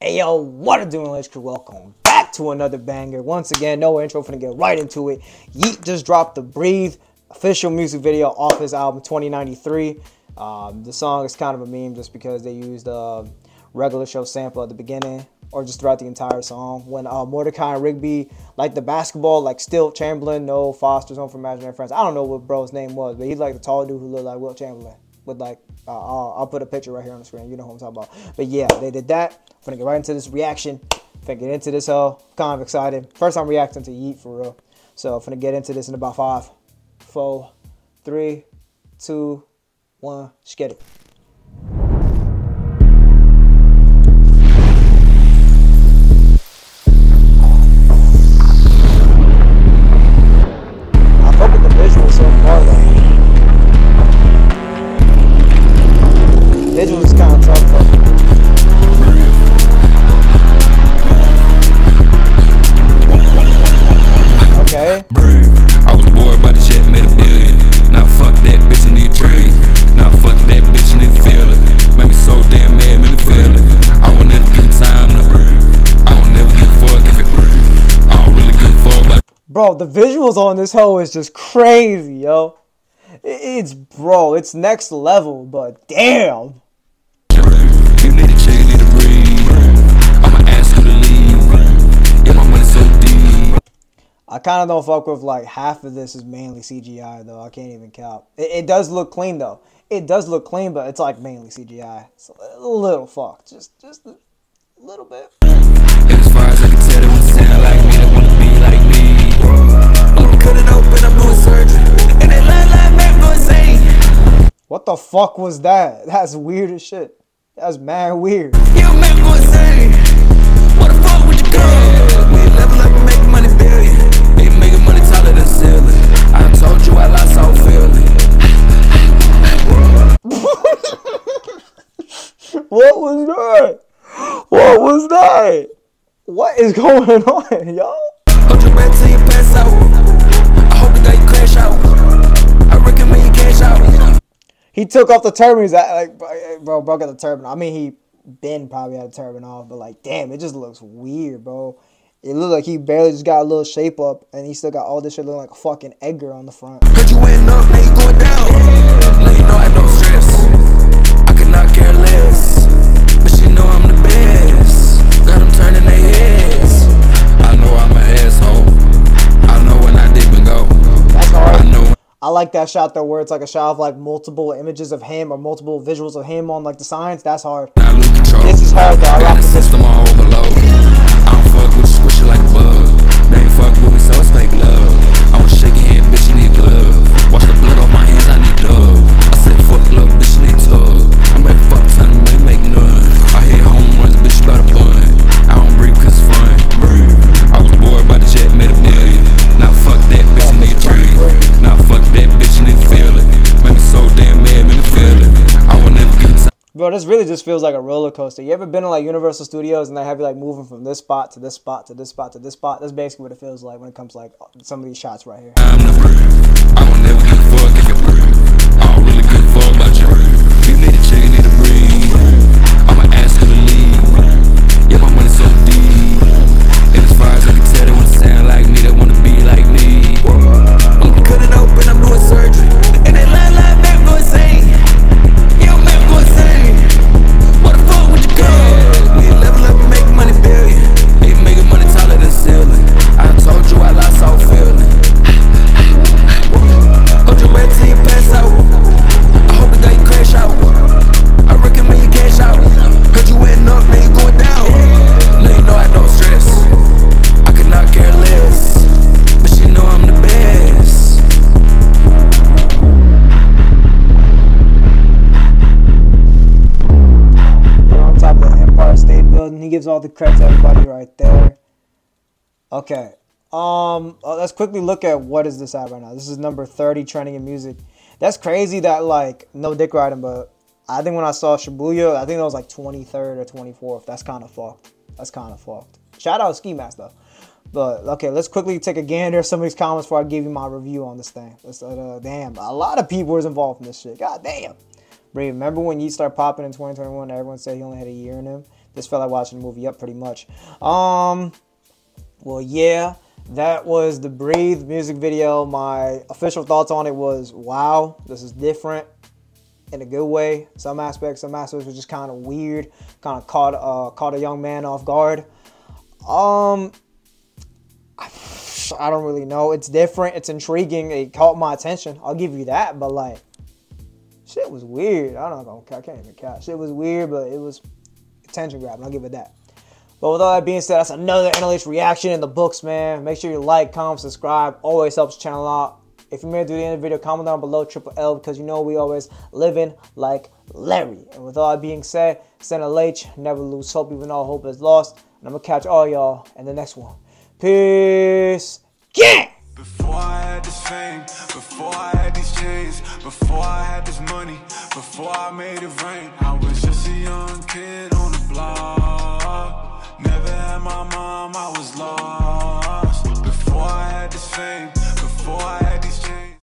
Hey yo, what are doing, Let's Welcome back to another banger. Once again, no intro, finna get right into it. Yeat just dropped the Breathe official music video off his album 2093. Um, the song is kind of a meme just because they used a regular show sample at the beginning or just throughout the entire song. When uh, Mordecai and Rigby, like the basketball, like Still Chamberlain, no Foster's Home for Imaginary Friends. I don't know what bro's name was, but he's like the tall dude who looked like Wilt Chamberlain with like uh, I'll, I'll, put a picture right here on the screen. You know who I'm talking about. But yeah, they did that. I'm gonna get right into this reaction. I'm gonna get into this hell. Kind of excited. First time reacting to Yeat for real. So I'm gonna get into this in about five, four, three, two, one. Just get it. The visuals on this hoe is just crazy, yo. It's, bro, it's next level, but damn. I kind of don't fuck with like half of this is mainly CGI though. I can't even count. It, it, does look clean though. It does look clean, but it's like mainly CGI. It's a little fucked, just just a little bit. As far as I can tell, it would sound like me. That wanna be like what the fuck was that? That's weird as shit. That's mad weird. You make me insane. What the fuck would you go? We level up and make money billion. They making money taller than ceiling. I told you I lost all feeling. what was that? What was that? What is going on, y'all? Hold your breath till you pass out. I hope the you crash out. I recommend you cash out. He took off the turban. He's like, eh, bro, bro got the turban. I mean, he Ben probably had the turban off, but like, damn, it just looks weird, bro. It looked like he barely just got a little shape up, and he still got all this shit looking like a fucking Edgar on the front. I like that shot though, where it's like a shot of like multiple images of him or multiple visuals of him on like the signs. That's hard. This is hard though. I rock the system Bro, this really just feels like a roller coaster. You ever been in like Universal Studios and they have you like moving from this spot to this spot to this spot to this spot? That's basically what it feels like when it comes to like some of these shots right here. Gives all the credit to everybody right there. Okay. Um, uh, let's quickly look at what is this at right now. This is number 30 trending in music. That's crazy that like no dick riding, but I think when I saw Shibuya, I think that was like 23rd or 24th. That's kind of fucked. That's kind of fucked. Shout out Ski Mask though. But okay, let's quickly take a gander at some of these comments before I give you my review on this thing. Let's, uh, damn, a lot of people was involved in this shit. God damn. Bro, remember when you start popping in 2021 everyone said he only had a year in him? This felt like watching the movie up pretty much. Um, well, yeah, that was the Breathe music video. My official thoughts on it was, wow, this is different in a good way. Some aspects, some aspects were just kind of weird, kind of caught uh, caught a young man off guard. Um, I don't really know. It's different. It's intriguing. It caught my attention. I'll give you that. But like, shit was weird. I don't know. I can't even catch. Shit was weird, but it was attention grabbing. I'll give it that. But with all that being said, that's another NLH reaction in the books, man. Make sure you like, comment, subscribe. Always helps the channel out. If you made it to the end of the video, comment down below triple L because you know we always living like Larry. And with all that being said, send a H, never lose hope even though hope is lost. And I'm gonna catch all y'all in the next one. Peace. Yeah had this fame, before I had these chains, before I had this money, before I made it rain. I was just a young kid on the block, never had my mom, I was lost. Before I had this fame, before I